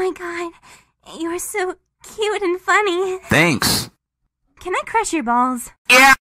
my god. You're so cute and funny. Thanks. Can I crush your balls? Yeah.